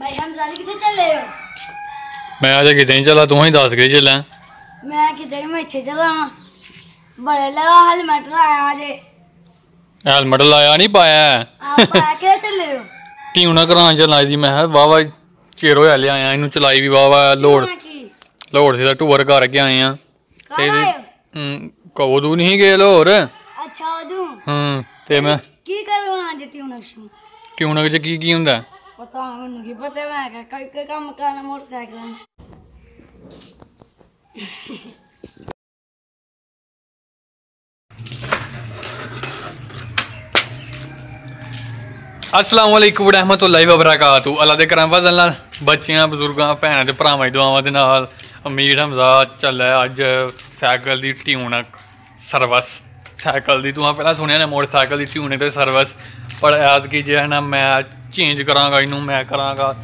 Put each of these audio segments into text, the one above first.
ਭਾਈ ਹਮਜ਼ਾ ਜੀ ਕਿੱਥੇ ਚੱਲੇ ਹੋ? ਮੈਂ ਅਜੇ ਕਿਤੇ ਨਹੀਂ ਚੱਲਾ ਤੂੰ ਹੀ ਦੱਸ ਕੇ ਚੱਲਾਂ। ਮੈਂ ਕਿਤੇ ਮੈਂ ਇੱਥੇ ਚੱਲਾਂ ਵਾਂ। ਬੜੇ ਲਗਾ ਹੈਲਮਟ ਲਾਇਆ ਜੇ ਹੈਲਮਟ ਲਾਇਆ ਨਹੀਂ ਪਾਇਆ। ਆਪਾਂ ਕਿੱਥੇ ਚੱਲੇ ਹੋ? ਟਿਊਨਾ ਕਰਾਂ ਚੱਲਾਂ ਦੀ ਮੈਂ ਵਾਹ ਵਾਹ ਚਿਰ ਹੋਇਆ ਲਿਆਇਆ ਇਹਨੂੰ ਚਲਾਈ ਵੀ ਵਾਹ ਵਾਹ ਲੋੜ ਕੀ? ਲੋੜ ਸੀ ਤਾਂ ਟੂਰ ਕਰਕੇ ਆਏ ਆ। ਹੋ? ਹੂੰ ਕਦੋਂ ਨਹੀਂ ਗਏ ਲੋਰ? ਅੱਛਾ ਉਦੋਂ। ਹੂੰ ਤੇ ਮੈਂ ਕੀ ਕਰਵਾਉਣਾ ਜੇ ਟਿਊਨ ਸ਼ੂ ਟਿਊਨਾ ਵਿੱਚ ਕੀ ਕੀ ਹੁੰਦਾ? ਪਤਾ ਮੈਨੂੰ ਕੀ ਪਤਾ ਮੈਂ ਕਿਹਾ ਕੋਈ ਕੋਈ ਕੰਮ ਕਰਨਾ ਮੋਟਰਸਾਈਕਲ ਨਾਲ। ਅਸਲਾਮ ਵਾਲੇਕੁਮ ਵਰਹਿਮਤੁਲਾਹਿ ਵਬਰਕਾਤੁ ਅੱਲਾ ਦੇ ਕਰਮ ਫਜ਼ਲ ਨਾਲ ਬੱਚਿਆਂ, ਬਜ਼ੁਰਗਾਂ, ਭੈਣਾਂ ਤੇ ਭਰਾਵਾਂ ਦੀ ਦੁਆਵਾਂ ਦੇ ਨਾਲ ਅਮੀਰ ਹਮਜ਼ਾ ਚੱਲਿਆ ਅੱਜ ਸਾਈਕਲ ਦੀ ਟਿਊਨਕ ਸਰਵਿਸ ਸਾਈਕਲ ਦੀ ਤੂੰ ਪਹਿਲਾਂ ਸੁਣਿਆ ਨਾ ਮੋਟਰਸਾਈਕਲ ਦੀ ਟਿਊਨਕ ਤੇ ਸਰਵਿਸ, ਪਰ ਐਸ ਕੀ ਜਿਹੜਾ ਨਾ ਮੈਂ ਚੇਂਜ ਕਰਾਂਗਾ ਇਹਨੂੰ, ਮੈਂ ਕਰਾਂਗਾ।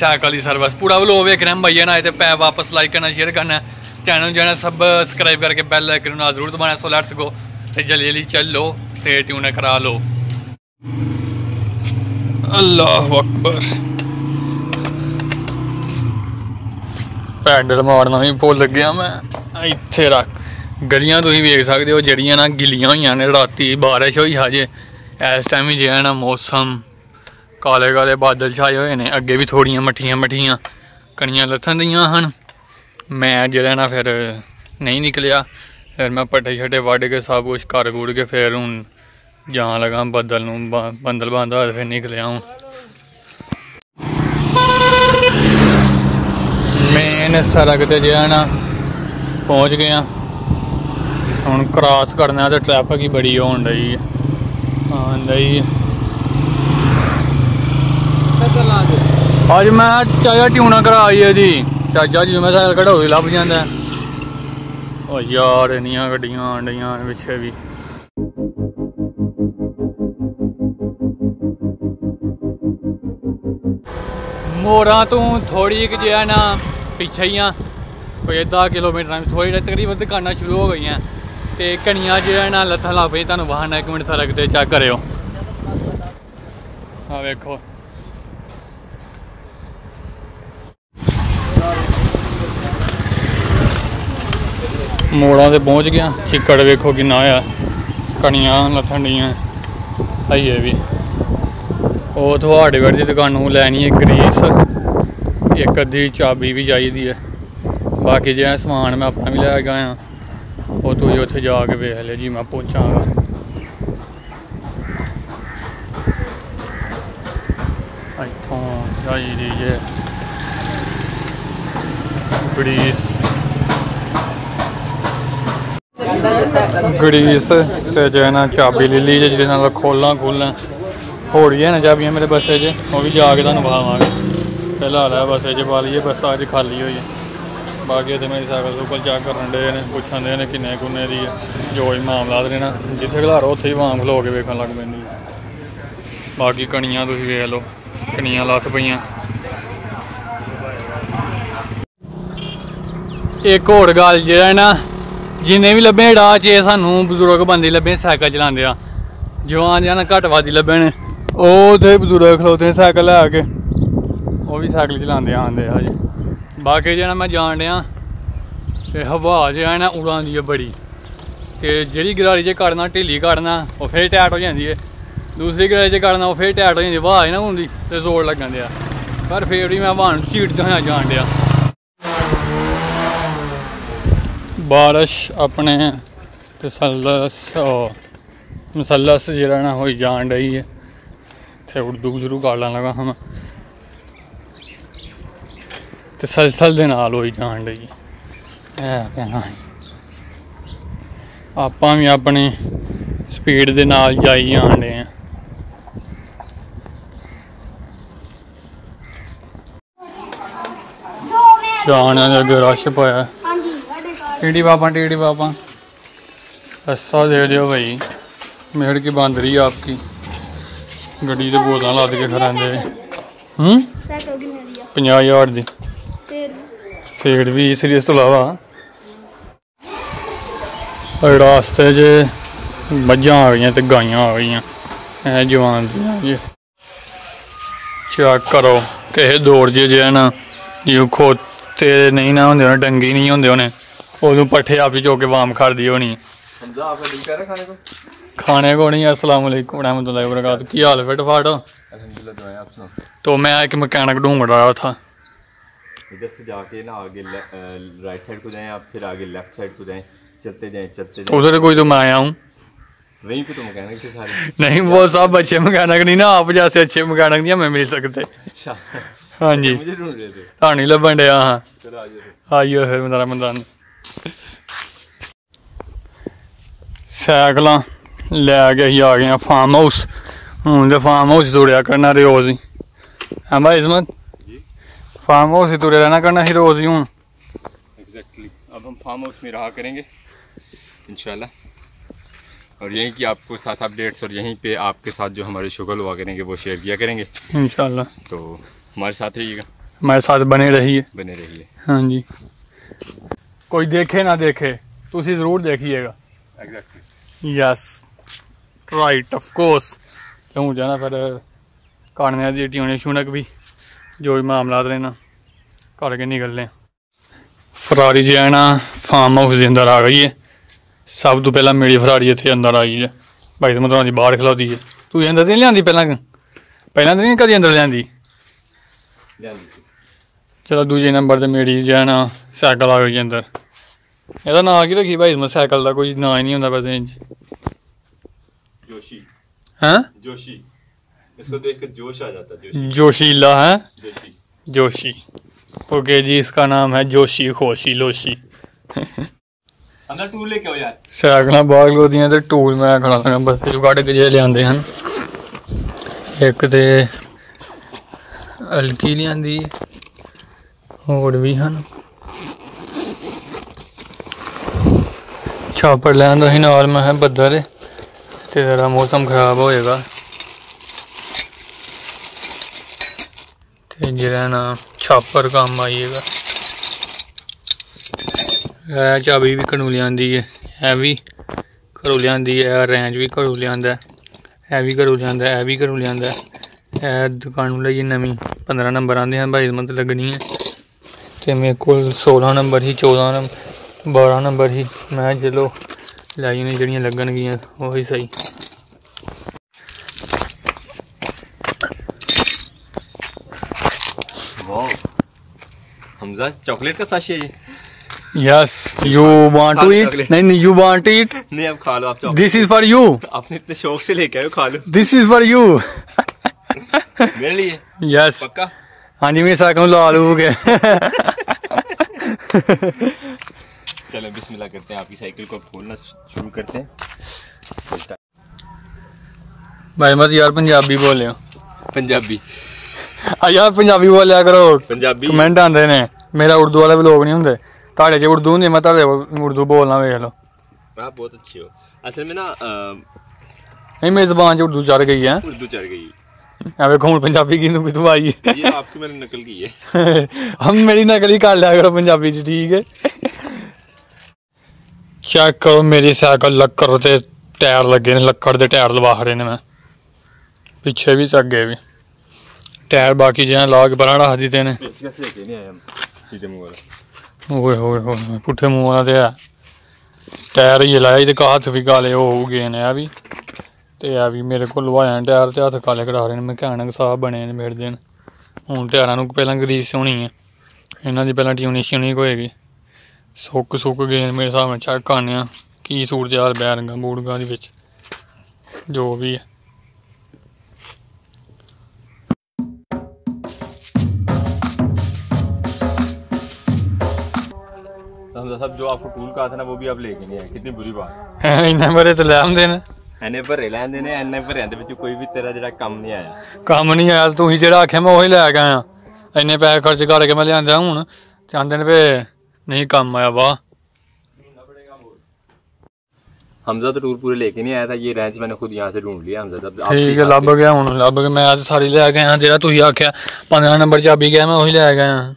ਸਾਈਕਲ ਦੀ ਸਰਵਿਸ ਪੂਰਾ ਵਲੋਗ ਵੇਖਣਾ ਭਈਆ ਨਾ ਇਹ ਤੇ ਪੈ ਵਾਪਸ ਲਾਈਕ ਕਰਨਾ ਸ਼ੇਅਰ ਕਰਨਾ ਚੈਨਲ ਜਣਾ ਸਬਸਕ੍ਰਾਈਬ ਕਰਕੇ ਬੈਲ ਆਈਕਨ ਨਾਲ ਜ਼ਰੂਰ ਦਬਾਣਾ ਸੋ ਲੈਟਸ ਗੋ ਤੇ ਜਲਦੀ ਜਲਦੀ ਚੱਲੋ, ਤੇ ਟਿਊਨ ਕਰਾ ਲਓ। ਅੱਲਾਹੁ ਅਕਬਰ। ਪੈਡਲ ਮਾਰਨਾ ਵੀ ਭੁੱਲ ਗਿਆ ਮੈਂ। ਇੱਥੇ ਰੱਖ। ਗਲੀਆਂ ਤੁਸੀਂ ਵੇਖ ਸਕਦੇ ਹੋ, ਜਿਹੜੀਆਂ ਨਾ ਗਿੱਲੀਆਂ ਹੋਈਆਂ ਨੇ, ਰਾਤੀ ਬਾਰਿਸ਼ ਹੋਈ ਹਜੇ। ਇਸ ਟਾਈਮ ਹੀ ਜਿਹੜਾ ਨਾ ਮੌਸਮ ਕਾਲੇ ਕਾਲੇ ਬਾਦਲ ਛਾਏ ਹੋਏ ਨੇ, ਅੱਗੇ ਵੀ ਥੋੜੀਆਂ ਮੱਠੀਆਂ ਮੱਠੀਆਂ ਕਣੀਆਂ ਲੱਥਣ ਦੀਆਂ ਹਨ। ਮੈਂ ਜਿਹੜਾ ਨਾ ਫਿਰ ਨਹੀਂ ਨਿਕਲਿਆ, ਫਿਰ ਮੈਂ ਪੱਟੇ ਛੱਟੇ ਵੱਢ ਕੇ ਸਭ ਕੁਝ ਕਰ ਕੁੜ ਕੇ ਫਿਰ ਹੁਣ ਜਾਣ ਲਗਾ ਬੱਦਲ ਨੂੰ, ਬ- ਬੰਦਲ ਬੰਦਾ ਹੋਇਆ ਫਿਰ ਨਿਕਲਿਆ ਹੂੰ ਮੇਨ ਸੜਕ ਤੇ ਜਿਹੜਾ ਨਾ ਪਹੁੰਚ ਗਿਆ। ਹੁਣ ਕ੍ਰਾਸ ਕਰਨਾ ਤੇ ਟ੍ਰੈਫਿਕ ਹੀ ਬੜੀ ਹੋਣ ਡਈ ਹੈ ਹਾਂ ਲਈ ਅੱਜ ਮੈਂ ਚਾਚਾ ਟਿਊਨਾ ਕਰਾਈ ਇਹਦੀ ਚਾਚਾ ਜੀ, ਮੈਂ ਸਾਈਕਲ ਕਢਾਉਈ ਲੱਭ ਜਾਂਦਾ। ਓ ਯਾਰ, ਇੰਨੀਆਂ ਗੱਡੀਆਂ ਆਣ ਪਿੱਛੇ ਵੀ। ਮੋਰਾਂ ਤੋਂ ਥੋੜੀ ਕਿ ਜਿਹਾ ਨਾ ਪਿੱਛੇ ਹੀ ਆ। ਕੋਈ 10 ਕਿਲੋਮੀਟਰਾਂ ਵਿੱਚ ਥੋੜੀ ਤਕਰੀਬਨ ਦੁਕਾਨਾਂ ਸ਼ੁਰੂ ਹੋ ਗਈਆਂ। ਤੇ ਕਣੀਆਂ ਜਿਹੜਾ ਨਾ ਲੱਥਾਂ ਲੱਗ ਪਈ ਤੁਹਾਨੂੰ ਵਾਹਨ ਇੱਕ ਮਿੰਟ ਸੜਕ ਤੇ ਚੈੱਕ ਕਰਿਓ। ਆ ਵੇਖੋ। ਮੋੜਾਂ ਤੇ ਪਹੁੰਚ ਗਿਆ। ਚਿੱਕੜ ਵੇਖੋ ਕਿੰਨਾ ਹੋਇਆ ਕਣੀਆਂ ਲੱਥਣ ਡੀਆਂ ਆਈਏ ਵੀ। ਉਹ ਤੁਹਾਡੇ ਵਰ ਦੀ ਦੁਕਾਨੋਂ ਲੈਣੀ ਹੈ ਗਰੀਸ। ਇੱਕ ਅੱਧੀ ਚਾਬੀ ਵੀ ਚਾਹੀਦੀ ਹੈ। ਬਾਕੀ ਜਿਹੜਾ ਸਮਾਨ ਮੈਂ ਆਪਣਾ ਵੀ ਲੈ ਕੇ ਆਇਆ, ਉਹ ਤੁਸੀਂ ਉੱਥੇ ਜਾ ਕੇ ਵੇਖ ਲਿਓ ਜੀ, ਮੈਂ ਪਹੁੰਚਾਂਗਾ। ਇੱਥੋਂ ਚਾਹੀਦੀ ਜੇ। ਗਰੀਸ। ਗਰੀਸ ਤੇ ਜੇ ਨਾ ਚਾਬੀ ਲੈ ਲਈ ਜੇ ਜਿਹਦੇ ਨਾਲ ਖੋਲਾਂ ਖੋਲਾਂ ਹੋਰ ਹੀ ਹੈ ਨਾ ਚਾਬੀਆਂ ਮੇਰੇ ਬੱਸੇ 'ਚ ਉਹ ਵੀ ਜਾ ਕੇ ਤੁਹਾਨੂੰ ਵਿਖਾਵਾਂਗੇ। ਪਹਿਲਾਂ ਲੈ ਬੱਸੇ 'ਚ ਪਾ ਲਈਏ, ਬੱਸ ਅੱਜ ਖਾਲੀ ਹੋਈ ਹੈ। ਬਾਕੀ ਤੇ ਮੇਰੀ ਸਾਈਕਲ ਸੁਕਲ ਚੈੱਕ ਕਰਨ ਦੇ ਨੇ, ਪੁੱਛਣ ਦੇ ਨੇ ਕਿੰਨੇ ਕੁਨੇ ਦੀ ਹੈ ਜੋ ਹੀ ਮਾਮਲਾ ਦੇ ਨਾ ਜਿੱਥੇ ਖਲਾਰੋ ਉੱਥੇ ਹੀ ਵਾਂਗ ਖਲੋ ਕੇ ਵੇਖਣ ਲੱਗ ਪੈਂਦੀ ਬਾਕੀ ਕਣੀਆਂ ਤੁਸੀਂ ਵੇਖ ਲਓ, ਕਣੀਆਂ ਲੱਥ ਪਈਆਂ। ਇੱਕ ਹੋਰ ਗੱਲ ਜਿਹੜਾ ਨਾ ਜਿੰਨੇ ਵੀ ਲੱਭੇ ਰਾਹ 'ਚ ਸਾਨੂੰ ਬਜ਼ੁਰਗ ਬੰਦੇ ਲੱਭੇ ਸਾਈਕਲ ਚਲਾਉਂਦੇ ਆ। ਜਵਾਨ ਜਾਂ ਘੱਟ ਵਾਦੀ ਲੱਭੇ ਨੇ। ਉਹ ਉਥੇ ਬਜ਼ੁਰਗ ਖਲੋਤੇ ਨੇ ਸਾਈਕਲ ਲੈ ਕੇ। ਉਹ ਵੀ ਸਾਈਕਲ ਚਲਾਉਂਦੇ ਆਂਦੇ ਆ ਜੀ ਬਾਕੀ ਜਿਹੜਾ ਮੈਂ ਜਾਣ ਡਿਆ ਤੇ ਹਵਾ ਜਿਹੜਾ ਨਾ ਉਡਾਉਂਦੀ ਹੈ ਬੜੀ। ਤੇ ਜਿਹੜੀ ਗਰਾਰੀ 'ਚ ਕੱਢਣਾ ਢਿੱਲੀ ਕੱਢਣਾ ਉਹ ਫੇਰ ਟਾਈਟ ਹੋ ਜਾਂਦੀ ਹੈ ਦੂਸਰੀ ਗਰਾਰੀ 'ਚ ਕੱਢਣਾ ਉਹ ਫੇਰ ਟਾਈਟ ਹੋ ਜਾਂਦੀ ਹਵਾ ਨਾ ਹੁੰਦੀ ਤੇ ਜ਼ੋਰ ਲੱਗਣ ਦਿਆ ਪਰ ਫੇਰ ਵੀ ਮੈਂ ਵਾਹਨ ਚੀਟਦਾ ਹੋਇਆ ਜਾਣ ਡਿਆ। ਬਾਰਿਸ਼ ਆਪਣੇ ਤਸੱਲਸ, ਉਹ ਮਸਲਸ ਜਿਹੜਾ ਨਾ ਹੋਈ ਜਾਣ ਡਈ ਹੈ ਤੇ ਉਰਦੂ ਸ਼ੁਰੂ ਕਰ ਲੈਣ ਲੱਗਾ ਹਾਂ ਮੈਂ ਤਸਲਸਲ ਦੇ ਨਾਲ ਹੋਈ ਜਾਣ ਡਈ ਹੈ। ਆਪਾਂ ਵੀ ਆਪਣੀ ਸਪੀਡ ਦੇ ਨਾਲ ਜਾਈ ਜਾਣ ਡੇ ਆ। ਜਾਣਿਆਂ ਦੇ ਅੱਗੇ ਰਸ਼ ਪਾਇਆ। ਹਾਂਜੀ ਸਾਡੇ ਘਰ ਟੀਡੀ ਬਾਬਾ ਟੀਡੀ बाबा रस्ता दे दियो भाई मेहर की बांदरी आपकी ਗੱਡੀ ਤੇ ਬੋਤਲਾਂ ਲੱਦ ਕੇ ਖਰਾਂਦੇ ਹੂੰ ਸਾਈਕਲ ਕਿੰਨੇ ਦੀ ਆ 50000 ਦੀ ਤੇ ਫੇਰ ਵੀ ਇਸ ਲਈ ਇਸ ਤੋਂ ਇਲਾਵਾ ਇਹ ਰਾਸਤੇ 'ਚ ਮੱਝਾਂ ਆ ਗਈਆਂ ਤੇ ਗਾਈਆਂ ਆ ਗਈਆਂ ਇਹ ਜਵਾਨ ਦੀਆਂ ਜੀ ਚੈੱਕ ਕਰੋ ਕਿਸੇ ਦੌੜ ਜੇ ਜਿਆ ਨਾ ਜਿਉ ਖੋਤੇ ਨਹੀਂ ਨਾ ਹੁੰਦੇ ਉਹਨੇ ਡੰਗੀ ਨਹੀਂ ਹੁੰਦੇ ਉਹਨੇ उदू पट्ठे आप ही जो के वाम खड़ दी होनी खाने को नहीं असलम रहमतुल्ला वरकत की हाल फिट फाट तो मैं एक मैकेनिक ढूंढ रहा था इधर से जाके ना आगे राइट साइड को जाएँ आप फिर आगे लेफ़्ट साइड को जाएँ चलते जाएँ चलते जाएँ उधर कोई तो मैं आया हूँ वहीं पे तो मैकेनिक थे सारे नहीं वो सब अच्छे मैकेनिक नहीं ना आप जैसे अच्छे मैकेनिक नहीं हमें मिल सकते अच्छा हाँ जी मुझे ढूंढ रहे थे हाँ नहीं लभन डे हाँ आइयो फिर मेरा मैदान ਮਦਾਰਾ ਮੰਦਾਨ ਸਾਈਕਲਾਂ ਲੈ ਕੇ ਹੀ ਆ ਗਏ ਆ ਫਾਰਮ ਹਾਊਸ ਹੁਣ ਤੇ ਫਾਰਮ ਹਾਊਸ ਤੁਰਿਆ ਕਰਨਾ ਰੋਜ਼ ਹੀ ਹਾਂ ਭਾਈ ਇਸਮਤ जी ਫਾਰਮ ਹਾਊਸ ਹੀ ਤੁਰਿਆ ਰਹਿਣਾ ਕਰਨਾ ਹੀ ਰੋਜ਼ ਹੀ ਹੁਣ एग्जैक्टली अब हम फार्म हाउस में रहा करेंगे इंशाल्लाह और यहीं की आपको साथ अपडेट्स और यहीं पे आपके साथ जो हमारे शुगल हुआ करेंगे वो शेयर किया करेंगे ਇਨਸ਼ਾਅੱਲਾ तो हमारे साथ रहिएगा हमारे साथ बने रहिए बने रहिए हाँ जी ਕੋਈ ਦੇਖੇ ਨਾ ਦੇਖੇ ਤੁਸੀਂ ਜ਼ਰੂਰ ਦੇਖੀਏਗਾ। Exactly yes right of course ਕਿਉਂ ਜਾਣਾ ਫਿਰ? ਕਾਣਿਆਂ ਦੀ ਟਿਉਣੇ ਸ਼ੁਣਕ ਵੀ ਜੋ ਵੀ ਮਾਮਲਾਤ ਰਹਿਣਾ ਘਰ ਕੇ ਨਿਕਲਨੇ ਫਰਾਰੀ ਜਾਣਾ ਫਾਰਮ ਹਾਊਸ ਦੇ ਅੰਦਰ ਆ ਗਈ ਹੈ ਸਭ ਤੋਂ ਪਹਿਲਾਂ ਮੇਰੀ ਫਰਾਰੀ ਇੱਥੇ ਅੰਦਰ ਆਈ ਹੈ ਭਾਈ ਸਮਤਰਾ ਦੀ ਬਾਹਰ ਖਲੋਤੀ ਹੈ ਤੂੰ ਅੰਦਰ ਨਹੀਂ ਲਿਆਂਦੀ ਪਹਿਲਾਂ ਪਹਿਲਾਂ ਤਾਂ ਨਹੀਂ ਕਦੀ ਅੰਦਰ ਲਿਆਂਦੀ? ਲਿਆਂਦੀ। ਚਲੋ ਦੂਜੇ ਨੰਬਰ ਤੇ ਮੇਰੀ ਜੀ ਹੈ ਨਾ ਸਾਈਕਲ ਆ ਗਈ ਅੰਦਰ ਇਹਦਾ ਨਾਂ ਕੀ ਰੱਖੀ ਭਾਈ ਮੈਂ ਸਾਈਕਲ ਦਾ ਕੋਈ ਨਾਂ ਹੀ ਨਹੀਂ ਹੁੰਦਾ ਵੈਸੇ ਇੰਜ जोशी ਹੈ जोशी इसको देख कर जोश आ जाता है जोशी जोशीला है जोशी जोशी ओके जी इसका नाम है जोशी खोशी लोशी अंदर टूल लेके आओ यार ਸਾਈਕਲਾਂ ਬਾਹਰ ਖਲੋਦੀਆਂ ਤੇ ਟੂਲ ਮੈਂ ਖੜਾ ਦਾਂਗਾ ਬਸ ਇਹ ਕੱਢ ਕੇ ਜੇ ਲਿਆਂਦੇ ਹਨ ਇੱਕ ਤੇ ਹਲਕੀ ਲਿਆਂਦੀ ਹੋਰ ਵੀ ਹਨ। ਛਾਪੜ ਲੈਂਦਾ ਸੀ ਨਾਲ ਮੈਂ ਹੈ ਬੱਦਲ ਏ, ਤੇ ਜ਼ਰਾ ਮੌਸਮ ਖਰਾਬ ਹੋਏਗਾ। ਤੇ ਜਿਹੜਾ ਨਾ ਛਾਪਰ ਕੰਮ ਆਈਏਗਾ। ਇਹ ਚਾਬੀ ਵੀ ਘਰੋਂ ਲਿਆਂਦੀ ਹੈ ਇਹ ਵੀ ਘਰੋਂ ਲਿਆਂਦੀ ਹੈ ਰੈਂਜ ਵੀ ਘਰੋਂ ਲਿਆਂਦਾ ਇਹ ਵੀ ਘਰੋਂ ਲਿਆਂਦਾ ਇਹ ਵੀ ਘਰੋਂ ਲਿਆਂਦਾ ਇਹ ਦੁਕਾਨ ਨੂੰ ਲਈ ਨਵੀਂ 15 ਨੰਬਰ ਆਂਦੇ ਹਨ ਭਾਈ ਮਤ ਲੱਗਣੀ ਹੈ हफ़्ते में कुल सोलह नंबर ही चौदह नंबर बारह नंबर ही। मैं चलो लाइन जड़ियाँ लगन गई ही सही। चॉकलेट का साशी है ये yes you want to eat नहीं नहीं यू वांट टू ईट नहीं अब खा लो आप दिस इज़ फॉर यू आपने इतने शौक से लेके आए खा लो। दिस इज़ फॉर यू मेरे लिए? यस पक्का? हाँ जी मेरे साथ लाल हो गए चलो बिस्मिल्लाह करते हैं आपकी साइकिल को खोलना शुरू करते हैं भाई मत यार पंजाबी बोलियो पंजाबी ਆ ਯਾਰ ਪੰਜਾਬੀ ਬੋਲਿਆ ਕਰੋ पंजाबी ਕਮੈਂਟ ਆਉਂਦੇ ਨੇ ਮੇਰਾ ਉਰਦੂ ਵਾਲੇ ਵੀ ਲੋਕ ਨਹੀਂ ਹੁੰਦੇ ਤੁਹਾਡੇ 'ਚ ਉਰਦੂ ਹੁੰਦੀ ਮੈਂ ਤੁਹਾਡੇ ਉਰਦੂ ਬੋਲਣਾ ਵੇਖ ਲਓ आप बहुत अच्छे हो असल में ना अ, ਨਹੀਂ ਮੇਰੀ ਜ਼ਬਾਨ 'ਚ ਉਰਦੂ ਚੜ ਗਈ ਹੈ उर्दू चढ़ गई ਐਵੇਂ ਹੁਣ ਪੰਜਾਬੀ ਕਿਨੂੰ ਕਿਤੋਂ ਆਈ ये आपकी मैंने नकल की है ਹਮ ਮੇਰੀ ਨਕਲ ਹੀ ਕਰ ਲਿਆ ਕਰੋ ਪੰਜਾਬੀ 'ਚ ਠੀਕ ਹੈ ਚੈੱਕ ਕਰੋ ਮੇਰੀ ਸਾਈਕਲ ਲੱਕੜ ਤੇ ਟਾਇਰ ਲੱਗੇ ਨੇ ਲੱਕੜ ਦੇ ਟਾਇਰ ਲਵਾ ਰਹੇ ਨੇ ਮੈਂ ਪਿੱਛੇ ਵੀ ਤੇ ਅੱਗੇ ਵੀ ਟਾਇਰ ਬਾਕੀ ਜਿਹੜਾ ਲਾ ਕੇ ਪਰਾਂ ਰੱਖ ਦਿੱਤੇ ਨੇ पेचकस लेके नहीं आए हम सीधे मुंह वाला ਓਏ ਹੋਏ ਹੋਏ ਪੁੱਠੇ ਮੂੰਹ ਵਾਲਾ ਤੇ ਆ ਟਾਇਰ ਹੀ ਲਾਇਆ ਤੇ ਹੱਥ ਵੀ ਕਾਲੇ ਹੋ ਗਏ ਨੇ ਆ ਵੀ ਤੇ ਆ ਵੀ ਮੇਰੇ ਕੋਲ ਲਵਾਇਆ ਟਾਇਰ ਤੇ ਹੱਥ ਕਾਲੇ ਕਰਾ ਰਹੇ ਨੇ ਮਕੈਨਿਕ ਸਾਹਿਬ ਬਣੇ ਨੇ ਮੇਰੇ ਦਿਨ ਹੁਣ ਟਾਇਰਾਂ ਨੂੰ ਪਹਿਲਾਂ ਗਰੀਸ ਹੋਣੀ ਹੈ ਇਹਨਾਂ ਦੀ ਪਹਿਲਾਂ ਟਿਊਨਿੰਗ ਸ਼ਿਊਨਿੰਗ ਹੋਏਗੀ ਸੁੱਕ ਸੁੱਕ ਗਏ ਨੇ ਮੇਰੇ ਹਿਸਾਬ ਨਾਲ ਚੈੱਕ ਕਰਨੇ ਆ ਕੀ ਸੂਰਤ ਹਾਲ ਬੈਰਿੰਗਾਂ ਬੂੜਗਾਂ ਦੇ ਵਿੱਚ ਜੋ ਵੀ ਹੈ तो हमजा साहब जो आपको टूल कहा था ना वो भी आप लेके नहीं आए कितनी बुरी बात ਇੰਨੇ ਬਰੇ ਤੇ ਲੈ ਆਉਂਦੇ ਨੇ ਐਨੇ ਭਰੇ ਲੈਂਦੇ ਨੇ ਐਨੇ ਭਰਿਆਂ ਦੇ ਵਿੱਚ ਕੋਈ ਵੀ ਤੇਰਾ ਜਿਹੜਾ ਕੰਮ ਨਹੀਂ ਆਇਆ ਕੰਮ ਨਹੀਂ ਆਇਆ ਤੂੰ ਹੀ ਜਿਹੜਾ ਆਖਿਆ ਮੈਂ ਉਹੀ ਲੈ ਕੇ ਆਇਆ ਇੰਨੇ ਪੈਸੇ ਖਰਚ ਕਰਕੇ ਮੈਂ ਲਿਆਂਦਾ ਹੁਣ ਚਾਹੁੰਦੇ ਨੇ ਵੀ ਨਹੀਂ ਕੰਮ ਆਇਆ ਵਾਹ हमजा तो टूर पूरे लेके नहीं आया था ये रेंच मैंने खुद यहाँ से ढूंढ लिया हमजा साहब आप ਠੀਕ ਹੈ ਲੱਭ ਗਿਆ ਹੁਣ ਲੱਭ ਗਿਆ ਮੈਂ ਅੱਜ ਸਾਰੀ ਲੈ ਕੇ ਆਇਆ ਜਿਹੜਾ ਤੁਸੀਂ ਆਖਿਆ 15 ਨੰਬਰ ਚਾਬੀ ਗਿਆ ਮੈਂ ਉਹੀ ਲੈ ਕੇ ਆਇਆ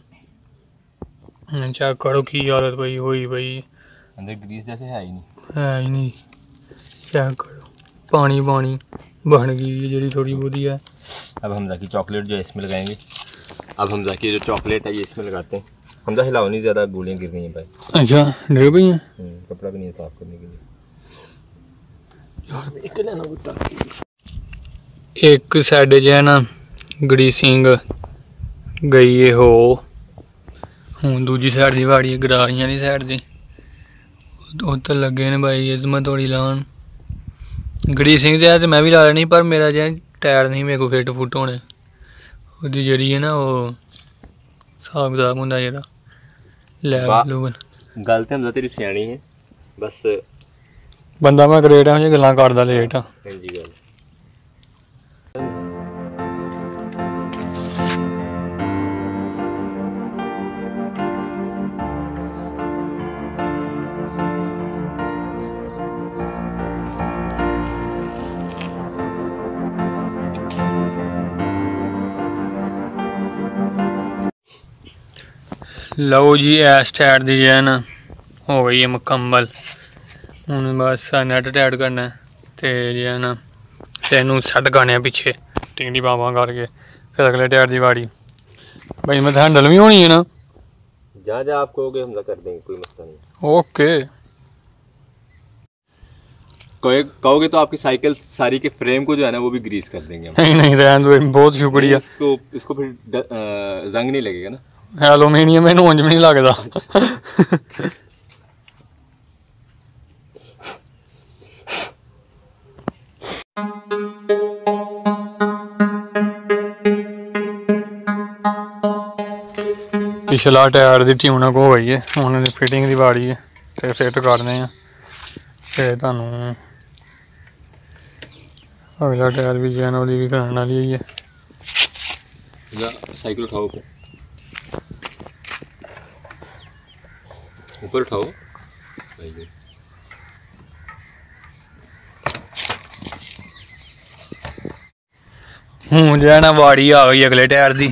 ਚੈੱਕ ਕਰੋ ਕੀ ਹਾਲਤ ਪਈ ਹੋਈ ਪਈ अंदर ग्रीस जैसे है ही नहीं ਹੈ ਹੀ ਨਹੀਂ ਚੈੱਕ ਕਰੋ पानी पानी बहन की जड़ी थोड़ी बोली है। अब हम जाके चॉकलेट जो है इसमें लगाएँगे। अब हम जाके जो चॉकलेट है ये इसमें लगाते हैं। हमदा हिलाओ नहीं ज़्यादा गोलियाँ गिर गई हैं भाई। अच्छा डर गई हैं? हम्म, कपड़ा भी नहीं साफ़ करने के लिए। एक साइड ज है ना ग्रीसिंग गई है हो। हूँ दूजी साइड की बाड़ी गरारियाँ की साइड की उधर लगे ने भाई इसमें थोड़ी लान ਗਰੀਸਿੰਗ ਜਿਹਾ ਤੇ ਮੈਂ ਵੀ ਲਾ ਲੈਣੀ ਪਰ ਮੇਰਾ ਜਿਹਾ ਟਾਇਰ ਨਹੀਂ ਮੇਰੇ ਕੋ ਫਿੱਟ ਫੁੱਟ ਹੋਣੇ। ਉਹਦੀ ਜਿਹੜੀ ਹੈ ਨਾ ਉਹ ਹਿਸਾਬ ਦਾ ਹੁੰਦਾ ਜਿਹੜਾ ਲੈ ਲੋਗਨ ਗੱਲ ਤੇ ਹਮਦਾ ਤੇਰੀ ਸਿਆਣੀ ਹੈ ਬਸ ਬੰਦਾ ਮੈਂ ਗ੍ਰੇਟ ਹਾਂ ਜੇ ਗੱਲਾਂ ਕਰਦਾ ਲੇਟ ਆ ਹਾਂਜੀ ਗੱਲ। ਲਓ ਜੀ ਐਸ ਟੈਡ ਦੀ ਹੈ ਨਾ ਹੋ ਗਈ ਹੈ ਮੁਕੰਮਲ ਹੁਣ ਬਸ ਨੈਟ ਟੈਡ ਕਰਨਾ ਹੈ ਤੇ ਜੇ ਹੈ ਨਾ ਤੇ ਇਹਨੂੰ ਸੈੱਟ ਕਰਨੇ ਆ ਪਿੱਛੇ ਟਿੰਗੜੀ ਬਾਵਾ ਕਰਕੇ ਫਿਰ ਅਗਲੇ ਟੈਡ ਦੀ ਵਾੜੀ ਬਈ ਮੈਂ ਹੈਂਡਲ ਵੀ ਹੋਣੀ ਹੈ ਨਾ जहाँ जहाँ आप कहोगे हमजा कर देंगे कोई मसला नहीं ਓਕੇ कहोगे कहोगे तो आपकी साइकिल सारी के फ्रेम को जो है ना वो भी ग्रीस कर देंगे हम ਨਹੀਂ ਨਹੀਂ ਰਹਿਣ ਦੋ ਬਹੁਤ ਸ਼ੁਕਰੀਆ इसको इसको फिर ड- अ, जंग नहीं लगेगा ना ਐਲੂਮੀਨੀਅਮ ਇਹਨੂੰ ਉਂਝ ਵੀ ਨਹੀਂ ਲੱਗਦਾ। ਪਿਛਲਾ ਟਾਇਰ ਦੀ ਟਿਊਨਿੰਗ ਹੋ ਗਈ ਹੈ ਹੁਣ ਇਹਦੀ ਫਿਟਿੰਗ ਦੀ ਵਾਰੀ ਹੈ ਤੇ ਫਿਟ ਕਰਦੇ ਆ। ਤੇ ਤੁਹਾਨੂੰ ਅਗਲਾ ਟਾਇਰ ਵੀ ਜੈਨ ਉਹਦੀ ਵੀ ਕਰਾਉਣ ਵਾਲੀ ਹੈ ਇਹਦਾ ਸਾਈਕਲ ਉਠਾਓ। ऊपर ऊपर उठाओ Very good. ਹੁਣ ਜਿਹੜਾ ਨਾ ਵਾੜੀ ਆ ਗਈ ਅਗਲੇ ਟਾਇਰ ਦੀ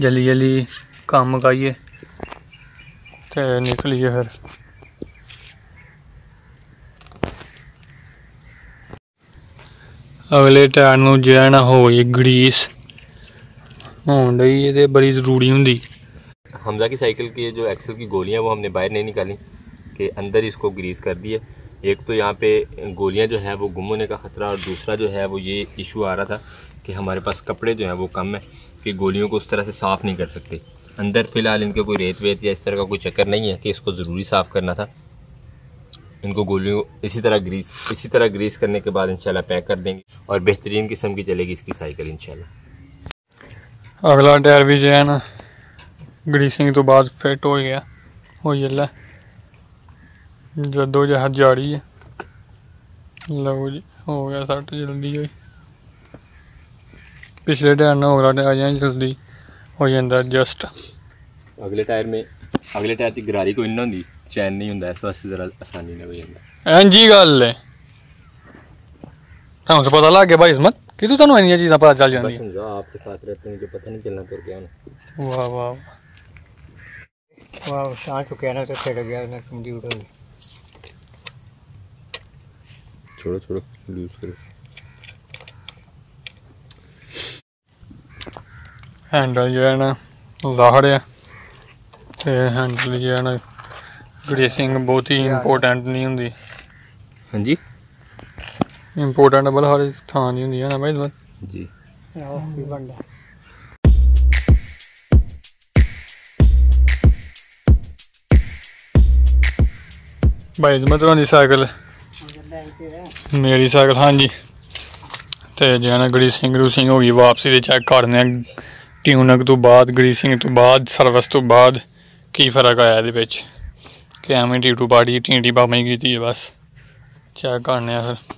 ਜਲਦੀ ਜਲਦੀ ਕੰਮ ਮੁਕਾਈਏ ਤੇ ਨਿਕਲੀਏ ਫਿਰ ਅਗਲੇ ਟਾਇਰ ਨੂੰ ਜਿਹੜਾ ਨਾ ਹੋਈ ਗਰੀਸ ਹੋਣ ਡਈ ਇਹ ਤੇ ਬੜੀ ਜ਼ਰੂਰੀ ਹੁੰਦੀ हमज़ा की साइकिल की जो एक्सल की गोलियाँ वो हमने बाहर नहीं निकाली, कि अंदर इसको ग्रीस कर दिए। एक तो यहाँ पे गोलियाँ जो है, वो गुम होने का ख़तरा, और दूसरा जो है, वो ये इशू आ रहा था कि हमारे पास कपड़े जो हैं, वो कम है, कि गोलियों को उस तरह से साफ़ नहीं कर सकते। अंदर फ़िलहाल इनके कोई रेत वेत या इस तरह का कोई चक्कर नहीं है कि इसको ज़रूरी साफ़ करना था। इनको गोलियों इसी तरह ग्रीस इसी तरह ग्रीस करने के बाद इंशाल्लाह पैक कर देंगे, और बेहतरीन किस्म की चलेगी इसकी साइकिल इंशाल्लाह। अगला टायर भी जो है ना ਗਰੀਸਿੰਗ ਤੋਂ ਬਾਅਦ ਫਿੱਟ ਹੋ ਗਿਆ ਹੋ ਜੱਲਾ ਜਦੋਂ ਜਹਾ ਜਾੜੀ ਹੈ ਲਓ ਜੀ ਹੋ ਗਿਆ ਸੱਟ ਜਲਦੀ ਹੋਈ ਪਿਛਲੇ ਟਾਇਰ ਨਾਲ ਅਗਲਾ ਟਾਇਰ ਜਾਂ ਜਲਦੀ ਹੋ ਜਾਂਦਾ ਜਸਟ अगले टायर में अगले टायर की गरारी कोई नहीं होंगी चैन नहीं होंगे इस वास्ते जरा आसानी नहीं हो जाता ਇੰਜੀ ਗੱਲ ਹੈ ਤੁਹਾਨੂੰ ਤਾਂ ਪਤਾ ਲੱਗ ਗਿਆ ਭਾਈ ਇਸਮਤ ਕਿਦੋਂ ਤੁਹਾਨੂੰ ਇੰਨੀਆਂ ਚੀਜ਼ਾਂ ਪਤਾ ਚੱਲ बस ਜਾਂਦੀਆਂ समझो आपके साथ रहते हैं मुझे पता नहीं चलना तो क्या होना ਵਾਹ ਵਾਹ ਉਹ ਸਾਹ ਚੁੱਕਿਆ ਨਾ ਤੇ ਛਿੜ ਗਿਆ ਇਹਨਾਂ ਕੰਪਿਊਟਰ ਛੋੜੋ ਛੋੜੋ ਲੂਜ਼ ਕਰੋ ਹੈਂਡਲ ਜਿਹੜਾ ਨਾ ਲਾਹੜਿਆ ਤੇ ਹੈਂਡਲ ਜਿਹੜਾ ਨਾ ਗ੍ਰੇਸਿੰਗ ਬਹੁਤ ਹੀ ਇੰਪੋਰਟੈਂਟ ਨਹੀਂ ਹੁੰਦੀ। ਹਾਂਜੀ? ਇੰਪੋਰਟੈਂਟ ਬਲ ਹਰ ਥਾਂ ਨਹੀਂ ਹੁੰਦੀ ਹੈ ਨਾ ਬਾਈ ਜੀ। ਆਹ ਕੀ ਬੰਦਾ ਬਾਈ ਇਸਮਤ ਦੀ ਸਾਈਕਲ। ਮੇਰੀ ਸਾਈਕਲ, ਹਾਂਜੀ। ਤੇ ਜਿਹੜਾ ਨਾ ਗ੍ਰੀਸਿੰਗ ਰੂਸਿੰਗ ਹੋ ਗਈ, ਵਾਪਸੀ ਦੇ ਚੈੱਕ ਕਰਦੇ ਆ। ਟਿਊਨਕ ਤੋਂ ਬਾਅਦ ਗ੍ਰੀਸਿੰਗ ਤੋਂ ਬਾਅਦ, ਸਰਵਿਸ ਤੋਂ ਬਾਅਦ ਕੀ ਫ਼ਰਕ ਆਇਆ ਇਹਦੇ ਵਿੱਚ? ਕਿ ਐਵੇਂ ਟੀਟੂ ਪਾੜੀ ਟੀਂਟੀ ਬਾਬਾ ਕੀਤੀ ਹੈ, ਬਸ। ਚੈੱਕ ਕਰਨੇ ਆ ਫਿਰ।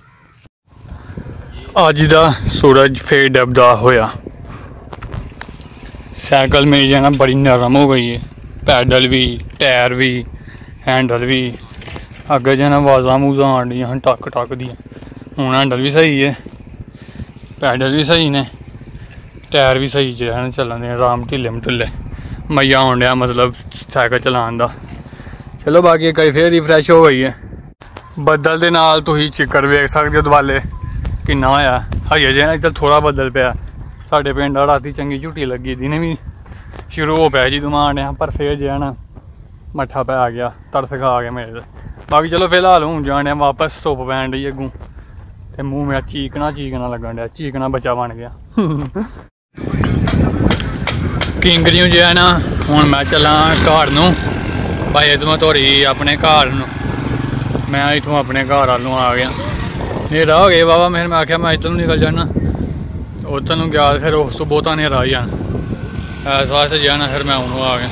ਅੱਜ ਦਾ ਸੂਰਜ ਫੇਰ ਡੱਬਦਾ ਹੋਇਆ। ਸਾਈਕਲ ਮੇਰੀ ਜਾਨਾ ਬੜੀ ਨਰਮ ਹੋ ਗਈ ਹੈ ਪੈਡਲ ਵੀ, ਟਾਇਰ ਵੀ, ਹੈਂਡਲ ਵੀ। ਅੱਗੇ ਜਾਨਾ ਆਵਾਜ਼ਾਂ ਮੂਜ਼ਾਂ ਆਉਂਦੀਆਂ ਹਨ, ਟੱਕ ਟੱਕ ਦੀਆਂ। ਹੁਣ ਹੈਂਡਲ ਵੀ ਸਹੀ ਹੈ ਪੈਡਲ ਵੀ ਸਹੀ ਨੇ। ਟਾਇਰ ਵੀ ਸਹੀ ਜਿਹੜਾ ਨਾ ਚੱਲਣ ਦੇ, ਆਰਾਮ ਢਿੱਲੇ ਮਢਿੱਲੇ ਮਜ਼ਾ ਆਉਣ ਡਿਆ ਮਤਲਬ ਸਾਈਕਲ ਚਲਾਉਣ ਦਾ। ਚਲੋ ਬਾਕੀ ਕਈ ਫੇਰ ਰਿਫਰੈਸ਼ ਹੋ ਗਈ ਹੈ ਬੱਦਲ ਦੇ ਨਾਲ ਤੁਸੀਂ ਚਿੱਕੜ ਵੇਖ ਸਕਦੇ ਹੋ ਦਵਾਲੇ ਕਿੰਨਾ ਹੋਇਆ। ਹਜੇ ਜੇ ਨਾ ਇੱਧਰ ਥੋੜਾ ਬੱਦਲ ਪਿਆ। ਸਾਡੇ ਪਿੰਡ ਆ, ਰਾਤੀ ਚੰਗੀ ਝੂਟੀ ਲੱਗੀ ਦੀ ਵੀ। ਸ਼ੁਰੂ ਹੋ ਪਿਆ ਜੀ ਦੁਮਾਨ ਆ, ਪਰ ਫੇਰ ਜਿਆ ਨਾ ਮੱਠਾ ਪੈ ਗਿਆ ਤਰਸ ਖਾ ਗਿਆ ਮੇਰੇ ਤੇ। ਬਾਕੀ ਚਲੋ ਫਿਲਹਾਲ ਹੁਣ ਜਾਣਿਆ ਵਾਪਸ, ਧੁੱਪ ਪੈਣ ਡਈ ਅੱਗੋਂ। ਤੇ ਮੂੰਹ ਮੇਰਾ ਚੀਕਣਾ ਚੀਕਣਾ ਲੱਗਣ ਡਿਆ, ਚੀਕਣਾ ਬਚਾ ਬਣ ਗਿਆ। ਕਿੰਗ ਨੂੰ ਜਿਹਾ ਨਾ, ਹੁਣ ਮੈਂ ਚੱਲਾਂ ਘਰ ਨੂੰ। ਭਾਈ ਇਤੋਂ ਧੋਰੀ ਆਪਣੇ ਘਰ ਨੂੰ। ਮੈਂ ਇਥੋਂ ਆਪਣੇ ਘਰ ਵੱਲ ਆ ਗਿਆ। ਹਨੇਰਾ ਹੋ ਗਿਆ ਬਾਬਾ ਮੈਂ ਮੈਂ ਆਖਿਆ ਮੈਂ ਇੱਧਰ ਨੂੰ ਨਿਕਲ ਜਾਣਾ। ਉੱਧਰ ਨੂੰ ਗਿਆ ਫਿਰ ਉਸ ਤੋਂ ਬਹੁਤਾ ਹਨੇਰਾ ਹੀ ਜਾਣਾ ਐਸ ਵਾਸਤੇ ਜਾਣਾ, ਫਿਰ ਮੈਂ ਉਹਨੂੰ ਆ ਗਿਆ।